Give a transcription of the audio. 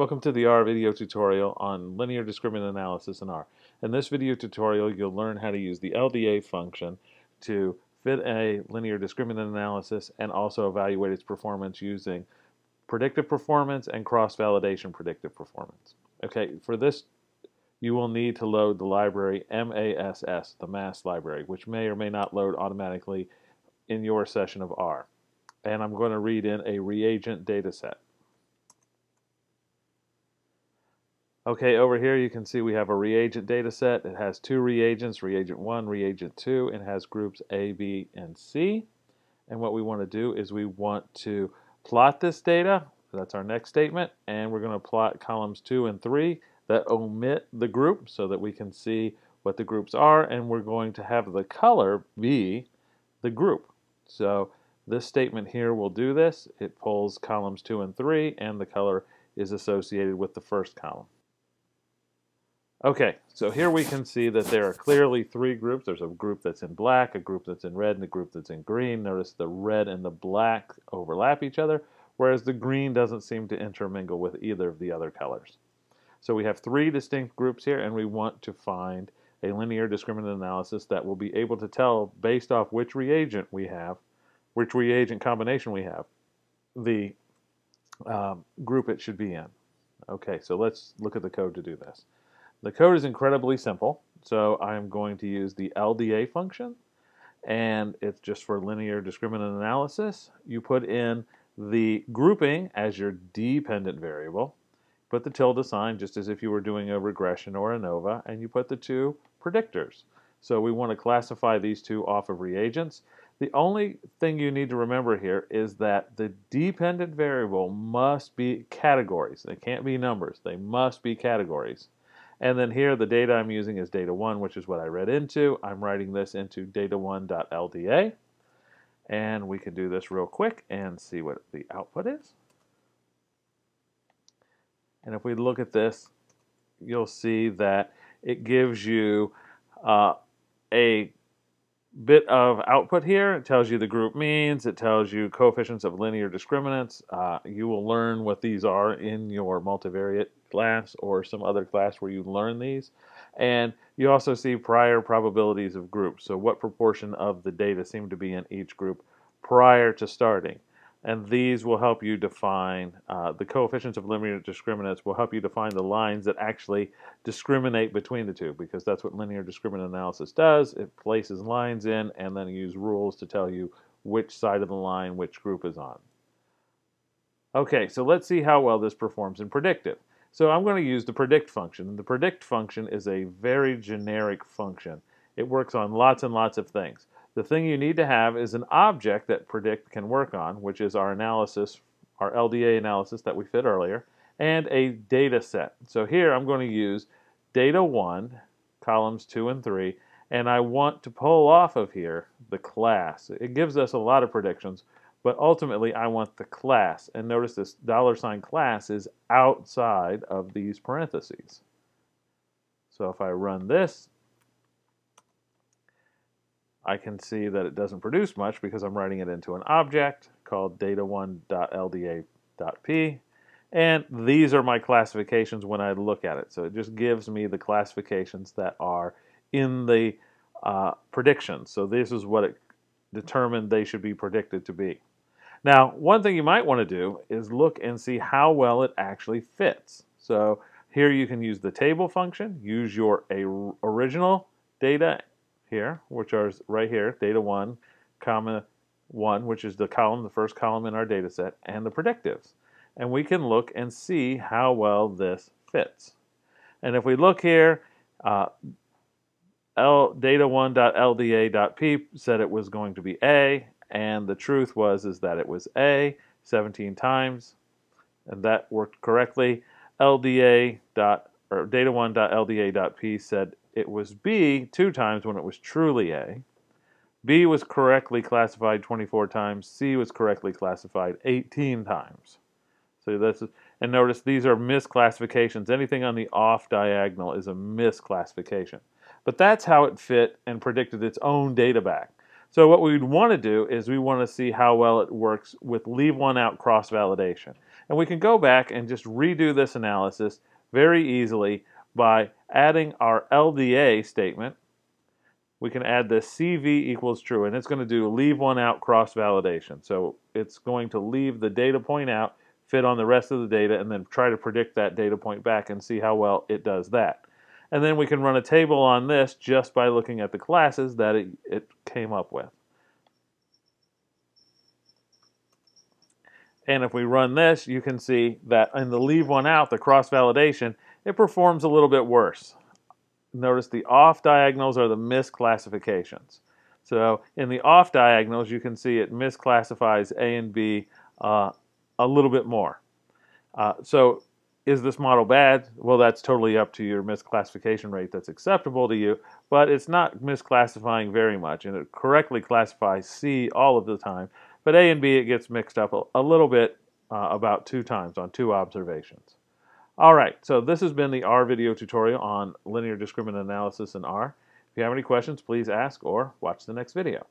Welcome to the R video tutorial on linear discriminant analysis in R. In this video tutorial you'll learn how to use the LDA function to fit a linear discriminant analysis and also evaluate its performance using predictive performance and cross-validation predictive performance. Okay, for this you will need to load the library MASS, the MASS library, which may or may not load automatically in your session of R. And I'm going to read in a reagent data set. Okay, over here you can see we have a reagent data set. It has two reagents, reagent 1, reagent 2, and has groups A, B, and C. And what we want to do is we want to plot this data. That's our next statement. And we're going to plot columns 2 and 3 that omit the group so that we can see what the groups are. And we're going to have the color be the group. So this statement here will do this. It pulls columns 2 and 3, and the color is associated with the first column. Okay, so here we can see that there are clearly three groups. There's a group that's in black, a group that's in red, and a group that's in green. Notice the red and the black overlap each other, whereas the green doesn't seem to intermingle with either of the other colors. So we have three distinct groups here, and we want to find a linear discriminant analysis that will be able to tell, based off which reagent we have, which reagent combination we have, the um, group it should be in. Okay, so let's look at the code to do this. The code is incredibly simple, so I'm going to use the LDA function, and it's just for linear discriminant analysis. You put in the grouping as your dependent variable, put the tilde sign just as if you were doing a regression or ANOVA, and you put the two predictors. So we want to classify these two off of reagents. The only thing you need to remember here is that the dependent variable must be categories. They can't be numbers. They must be categories. And then here the data I'm using is data 1, which is what I read into. I'm writing this into data1.lda. And we can do this real quick and see what the output is. And if we look at this, you'll see that it gives you uh, a bit of output here. It tells you the group means, it tells you coefficients of linear discriminants. Uh, you will learn what these are in your multivariate class or some other class where you learn these. And you also see prior probabilities of groups. So what proportion of the data seem to be in each group prior to starting. And these will help you define, uh, the coefficients of linear discriminants will help you define the lines that actually discriminate between the two because that's what linear discriminant analysis does. It places lines in and then use rules to tell you which side of the line which group is on. Okay, so let's see how well this performs in predictive. So I'm going to use the predict function. The predict function is a very generic function. It works on lots and lots of things. The thing you need to have is an object that predict can work on, which is our analysis, our LDA analysis that we fit earlier, and a data set. So here I'm going to use data 1, columns 2 and 3, and I want to pull off of here the class. It gives us a lot of predictions, but ultimately I want the class. And notice this dollar sign class is outside of these parentheses. So if I run this, I can see that it doesn't produce much because I'm writing it into an object called data1.lda.p. And these are my classifications when I look at it. So it just gives me the classifications that are in the uh, predictions. So this is what it determined they should be predicted to be. Now, one thing you might want to do is look and see how well it actually fits. So here you can use the table function, use your original data here, which are right here, data 1, comma 1, which is the column, the first column in our data set, and the predictives. And we can look and see how well this fits. And if we look here, uh, L, data1.lda.p said it was going to be A, and the truth was is that it was A 17 times, and that worked correctly. LDA dot or data1.lda.p said it was B two times when it was truly A. B was correctly classified 24 times. C was correctly classified 18 times. So that's and notice these are misclassifications. Anything on the off diagonal is a misclassification. But that's how it fit and predicted its own data back. So what we'd want to do is we want to see how well it works with leave one out cross validation. And we can go back and just redo this analysis very easily by adding our LDA statement. We can add this CV equals true, and it's going to do leave one out cross validation. So it's going to leave the data point out, fit on the rest of the data, and then try to predict that data point back and see how well it does that. And then we can run a table on this just by looking at the classes that it, it came up with. And if we run this, you can see that in the leave one out, the cross-validation, it performs a little bit worse. Notice the off diagonals are the misclassifications. So in the off diagonals, you can see it misclassifies A and B uh, a little bit more. Uh, so is this model bad? Well, that's totally up to your misclassification rate that's acceptable to you, but it's not misclassifying very much, and it correctly classifies C all of the time. But A and B, it gets mixed up a, a little bit uh, about two times on two observations. All right, so this has been the R video tutorial on linear discriminant analysis in R. If you have any questions, please ask or watch the next video.